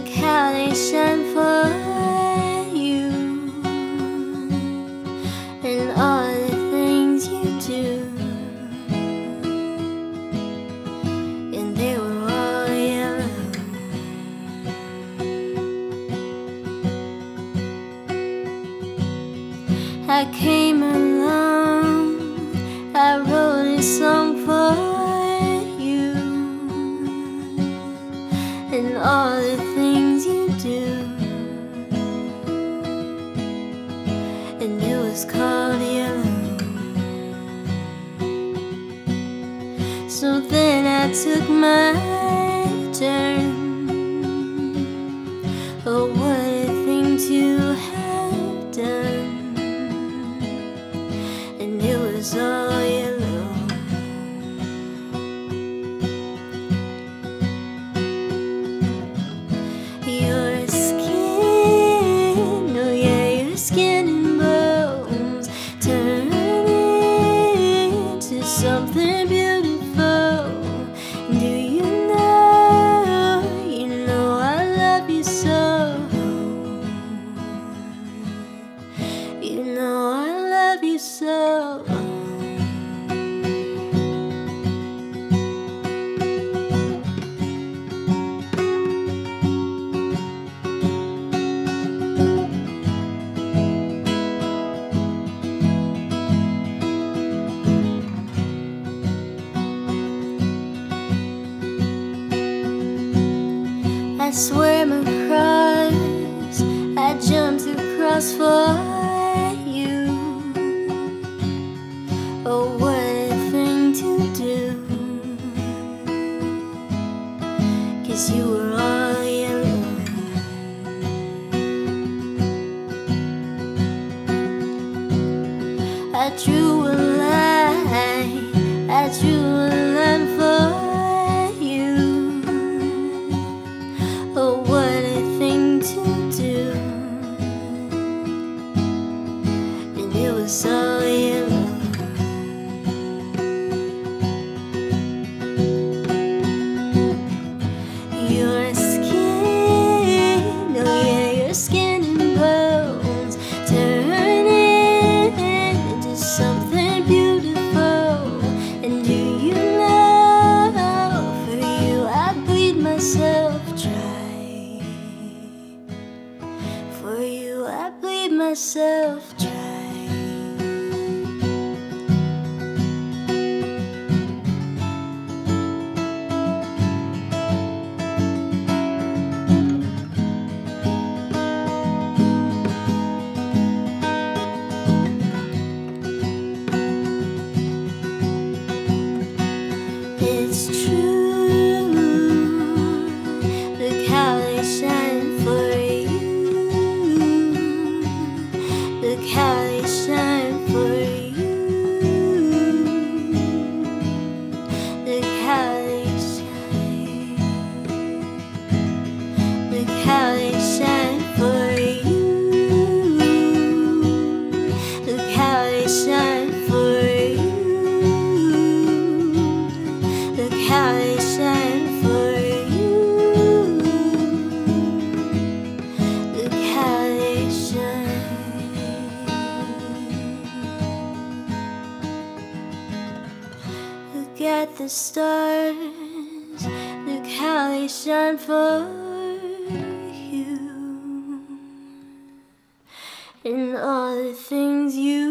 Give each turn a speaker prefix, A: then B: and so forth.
A: look how they shine for you, and all the things you do, and they were all yellow. I came along, I wrote a song So then I took my turn. Oh, what a thing to have so. I swam across, I jumped across for I drew a line, I drew a line for you. Oh, what a thing to do. And it was all yellow. Your skin, oh yeah, your skin true. The stars. Look how they shine for you. And all the things you